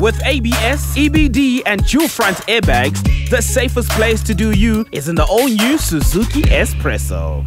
With ABS, EBD, and dual front airbags, the safest place to do you is in the all new Suzuki S-Presso.